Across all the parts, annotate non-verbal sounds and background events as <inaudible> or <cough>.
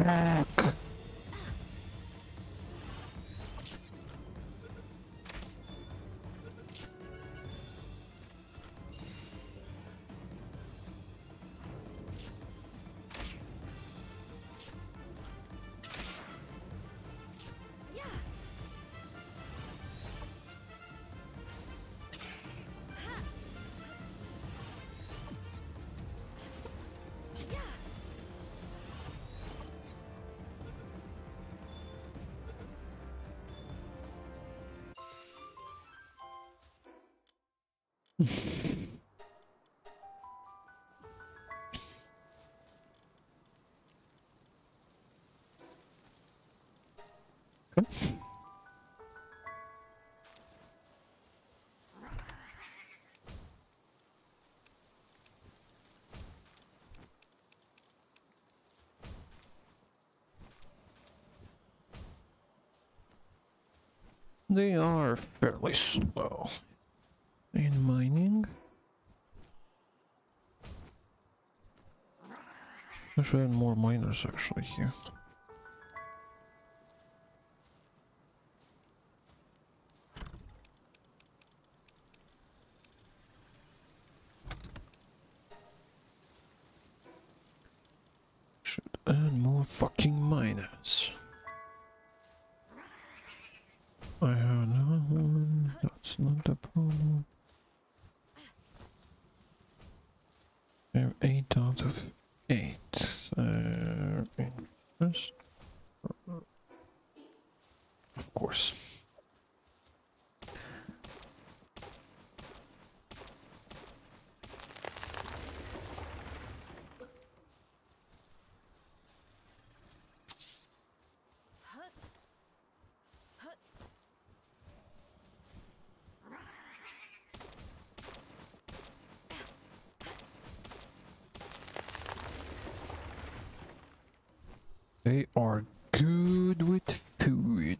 ra They are fairly slow in mining. Add more miners actually here. Should add more fucking miners. I have no one. That's not the problem. I have eight out of eight. Uh, interest. Of course. They are good with food.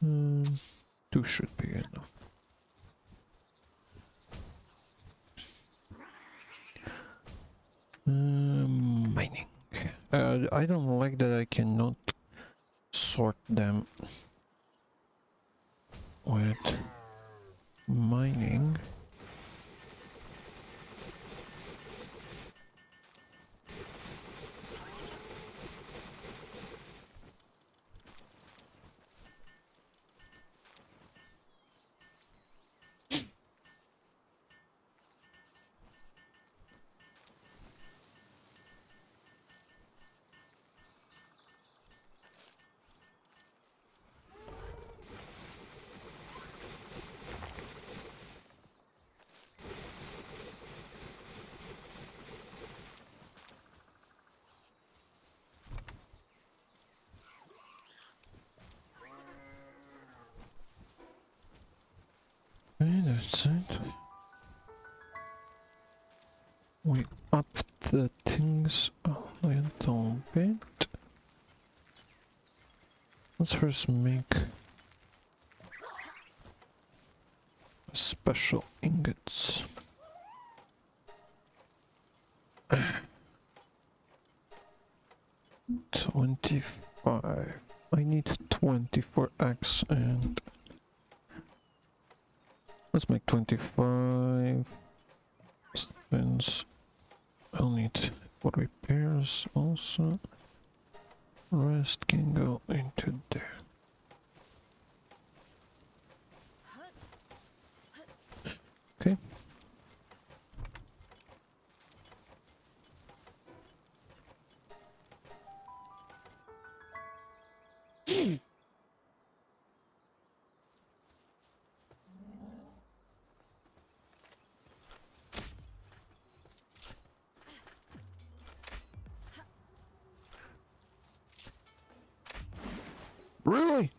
Hmm, two should be enough. Um, mining. Uh, I don't like that I cannot sort them It. We up the things a little bit. Let's first make special ingots. Really?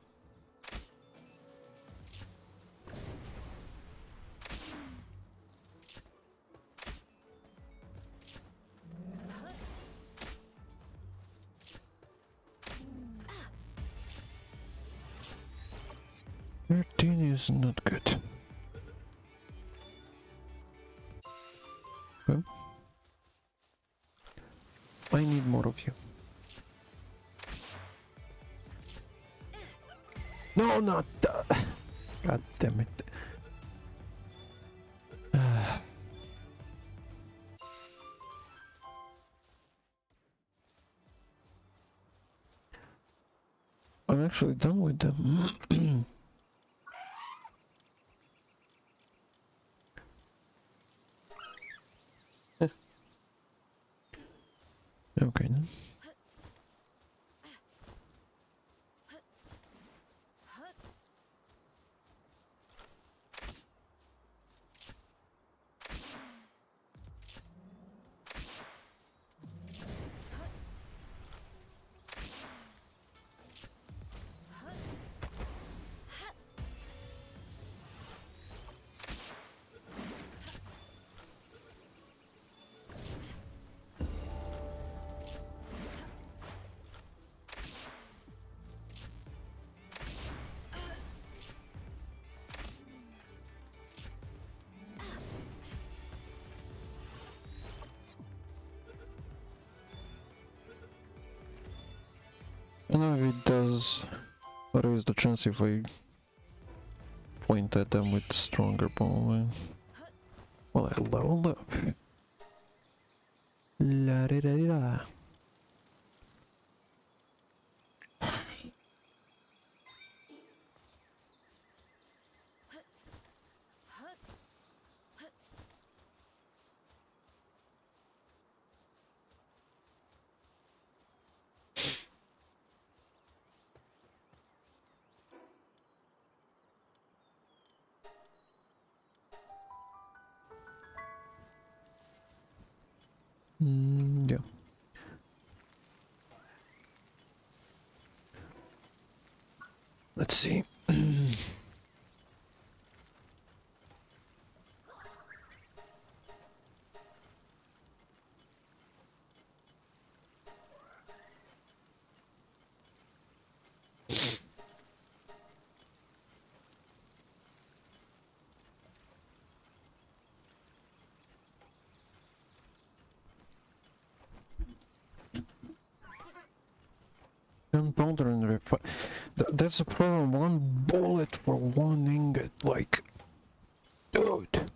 Thirteen is not good. No, not the... God damn it. I'm actually done with them. <clears throat> okay then. Know if it does. What is the chance if I point at them with stronger ball? Well, I leveled up. La da da da. Let's see. And refi- Th That's a problem. One bullet for one ingot. Like, dude.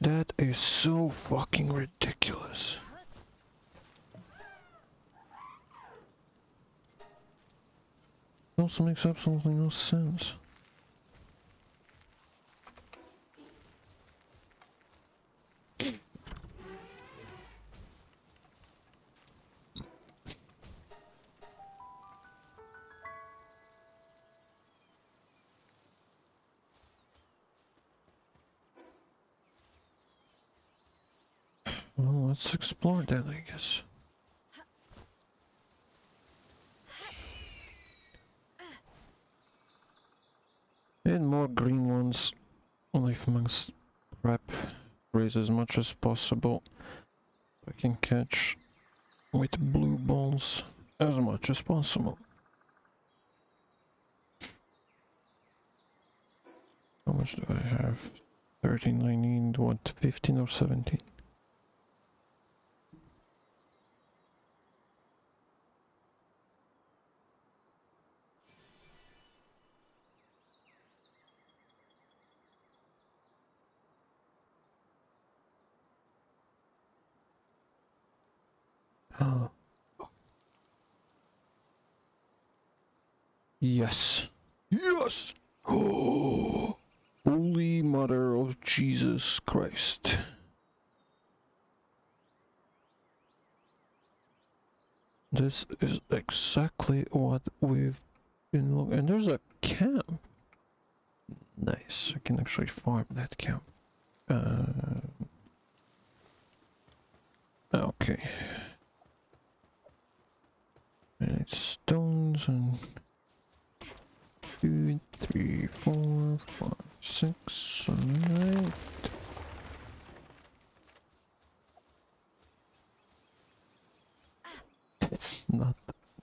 That is so fucking ridiculous. Also makes absolutely no sense. Let's explore that, I guess. And more green ones. Life amongst crap. Raise as much as possible. I can catch with blue balls as much as possible. How much do I have? 13, I need what, 15 or 17? Yes. Yes! Oh, <gasps> Holy Mother of Jesus Christ. This is exactly what we've been looking and there's a camp. Nice. I can actually farm that camp. Uh, okay. And it's stones and two, three, four, five, six, seven, eight. It's not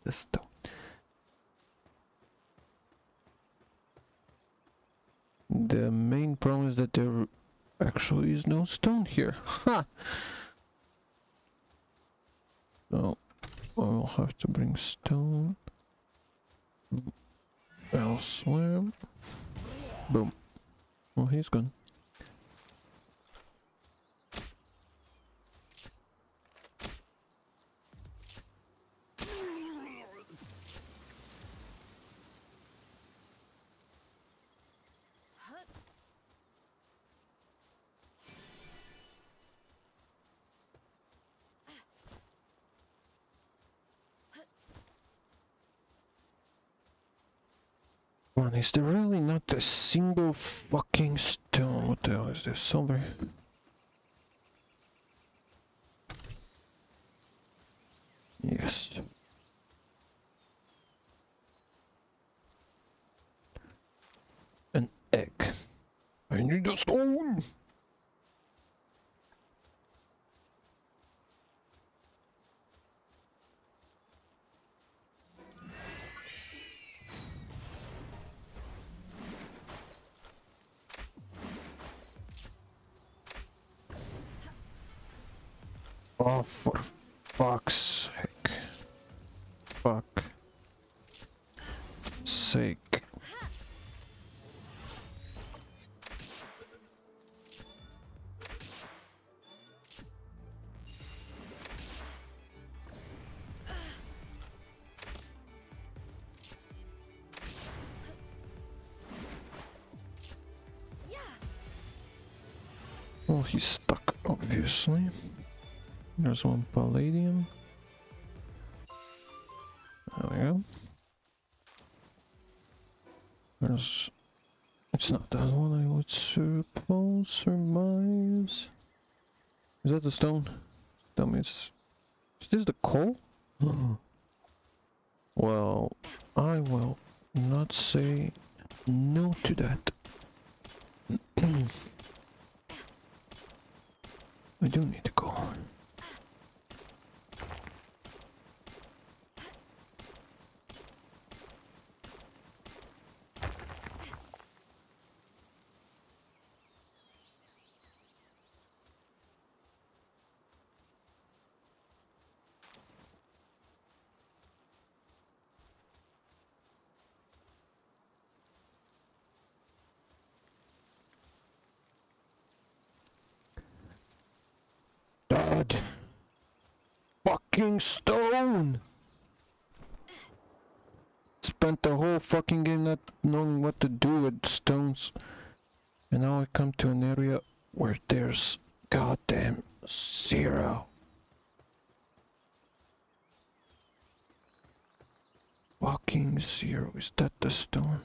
the stone. The main problem is that there actually is no stone here. Ha! So I'll have to bring stone elsewhere. Boom. Well, he's gone. Is there really not a single fucking stone? What the hell is this? Silver? Yes. An egg. I need a stone! Obviously. There's one palladium. There we go. There's... It's not that one I would suppose surmise. Is that the stone? Tell me it's... Is this the coal? <gasps> well, I will not say no to that. <clears throat> I do need to go. God. Fucking stone! Spent the whole fucking game not knowing what to do with stones. And now I come to an area where there's goddamn zero. Fucking zero. Is that the stone?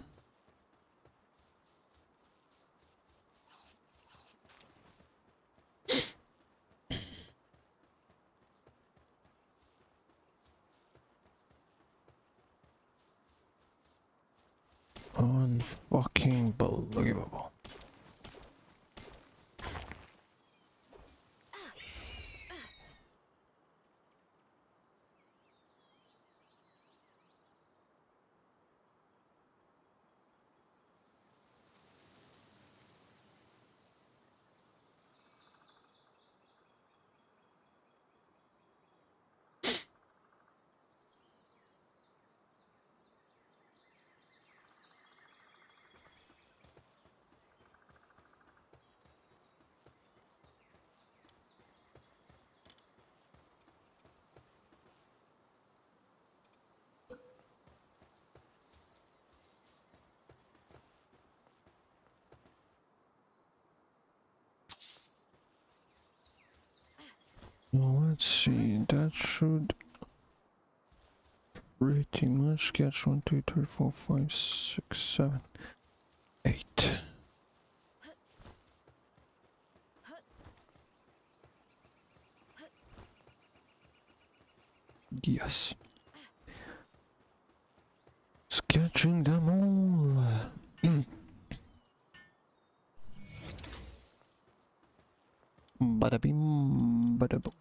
Well, let's see, that should pretty much catch one, two, three, four, five, six, seven, eight. Yes. Sketching them all. <clears throat> Bada bim, bada boom.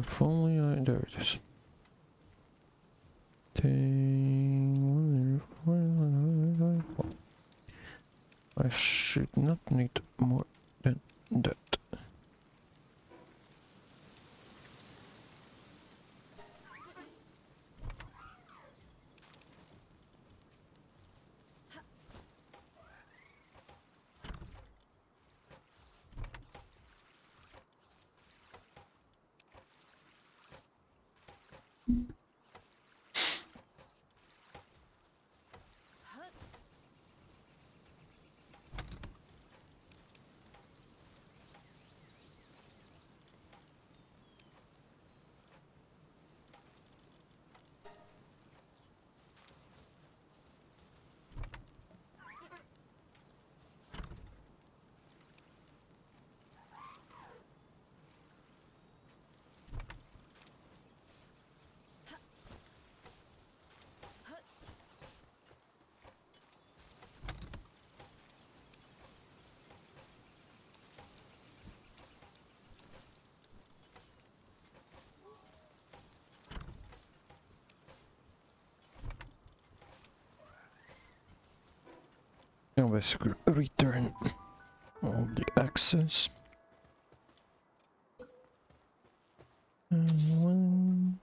If only I there it is. I should not need more than that. Now basically return all the access. And one.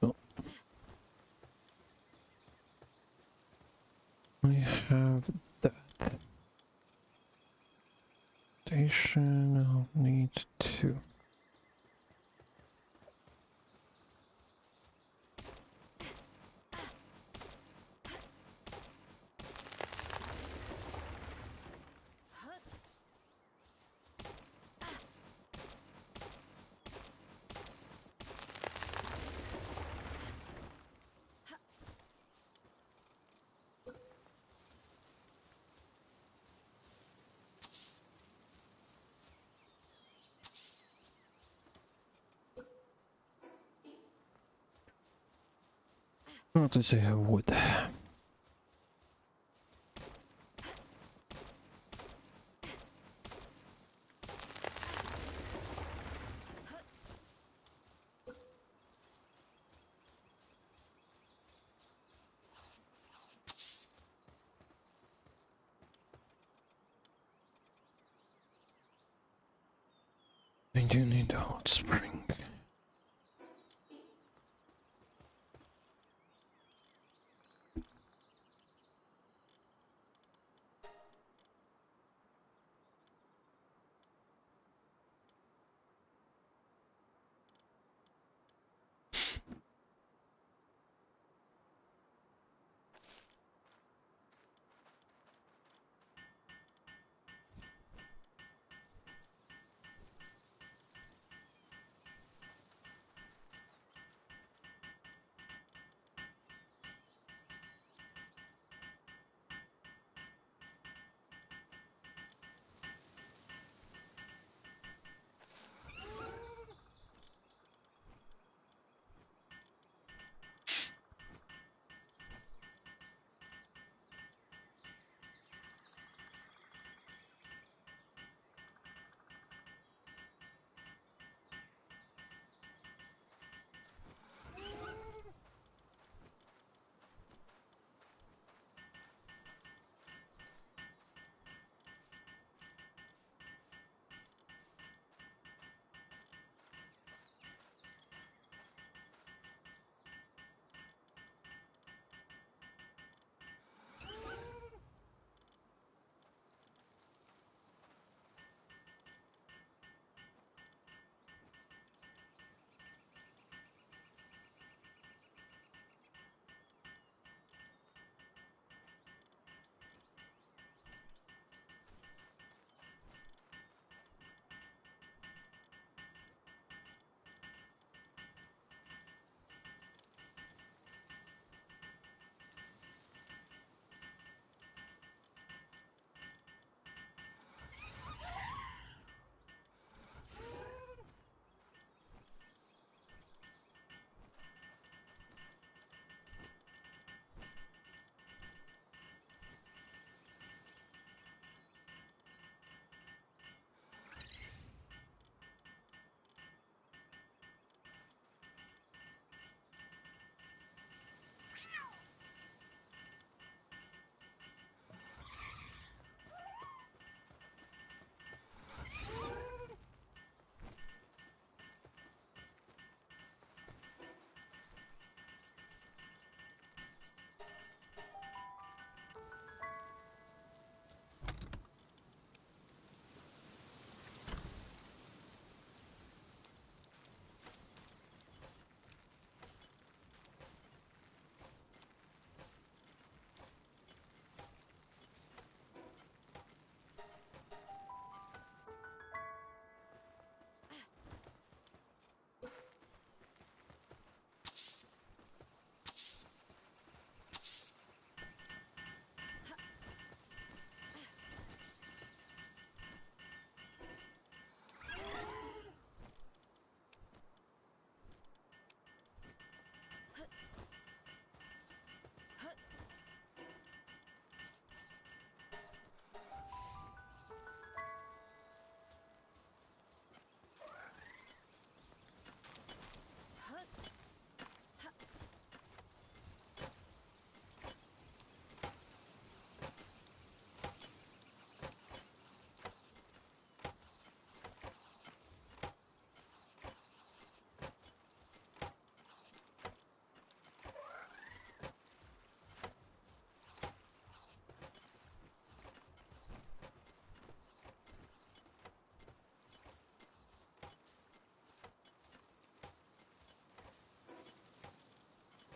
Oh. We have that. Station, I'll need two. What does he have wood?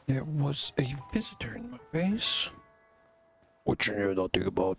There was a visitor in my base. Which you knew nothing about.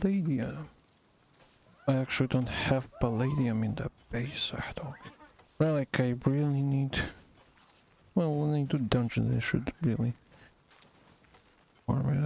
Palladium. I actually don't have palladium in the base at all. Well, like I really need. Well, when I do dungeons, I should really it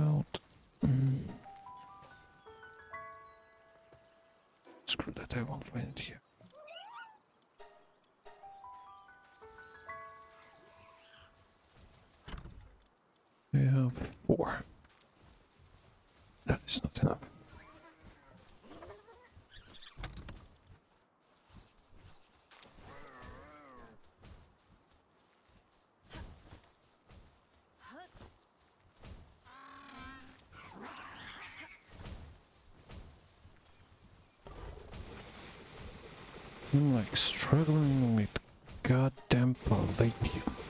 I'm like struggling with goddamn palladium.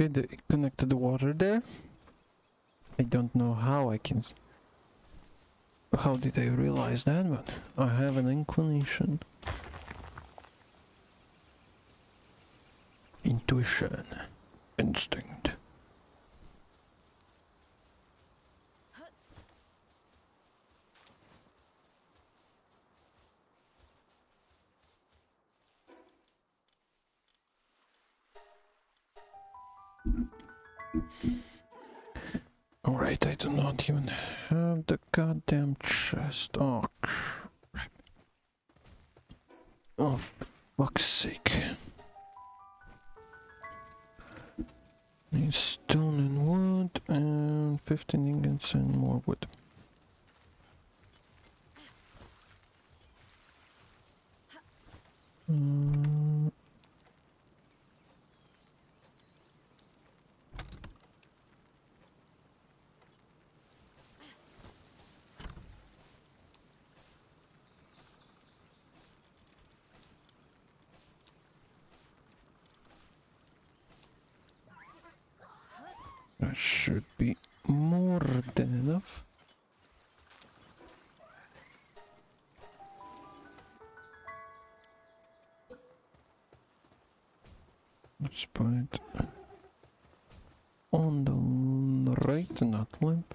Okay, the connected water there. I don't know how I can. How did I realize that? But I have an inclination. Intuition. Instinct. Alright, I do not even have the goddamn chest. Oh, crap. Oh, fuck's sake. Need stone and wood, and 15 ingots and more wood. Mm. That should be more than enough. Let's put it on the right, not left.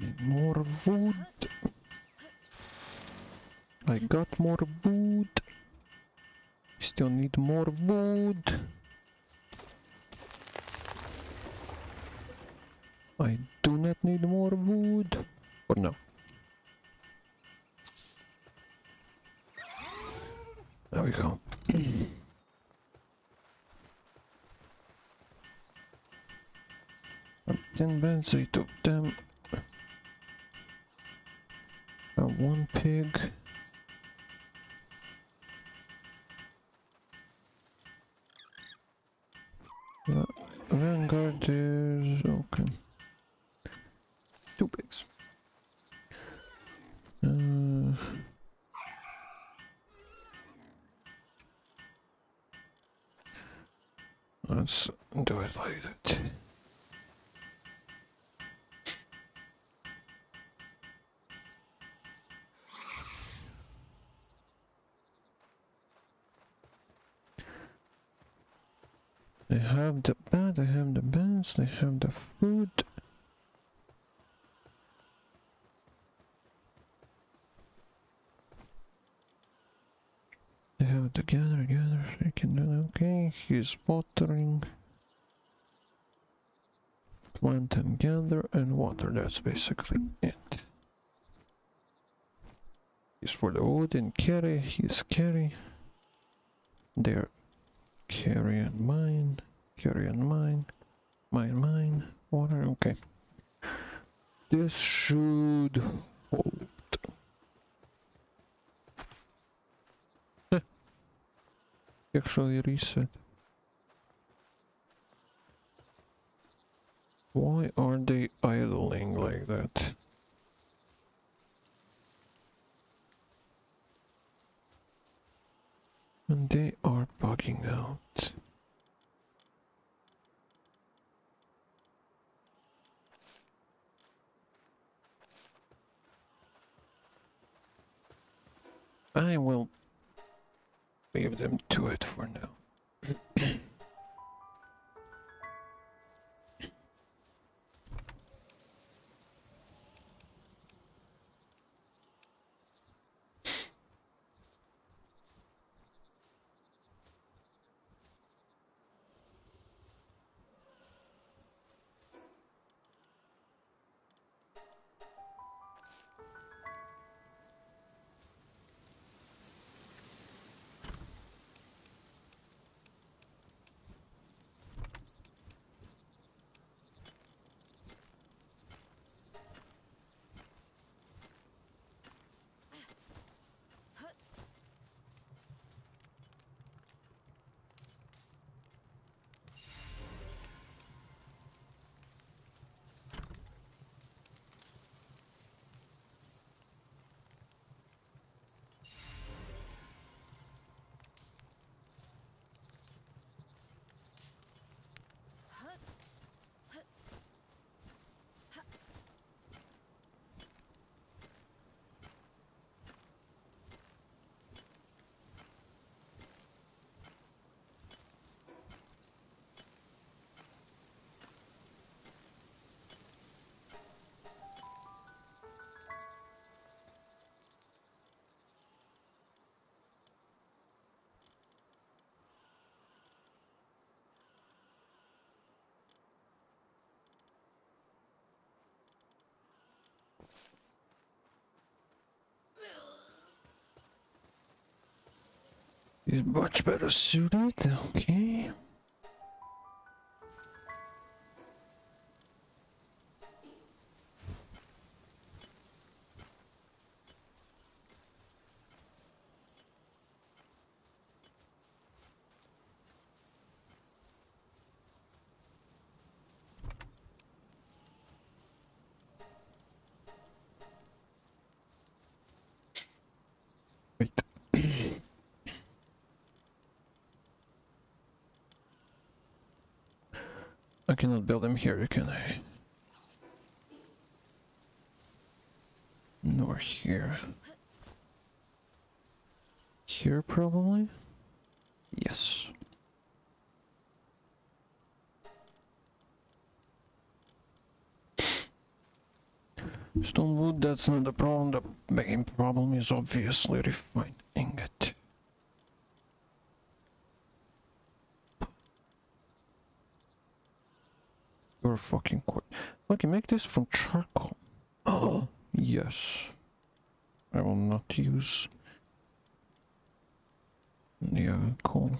Need more wood. I got more wood. Still need more wood. I do not need more wood. Or no. There we go. Ten beds, eight of them. Got one pig. Uh, Vanguard is okay. Two pigs. Uh, let's do it like that. They have the bed, they have the beds, they have the food. They have the gather, gather, they can do. Okay, he's watering. Plant and gather and water, that's basically it. He's for the wood and carry, he's carry. They're carry and mine, mine, mine, water, okay. This should hold. Actually reset. Why are they idling like that? And they are bugging out. I will leave them to it for now. <clears throat> is much better suited. Okay. I cannot build them here, can I? Nor here. Here, probably? Yes. Stone wood, that's not the problem. The main problem is obviously refined ingot. You're fucking quick. Okay, make this from charcoal. Oh, yes. I will not use. Yeah, cool.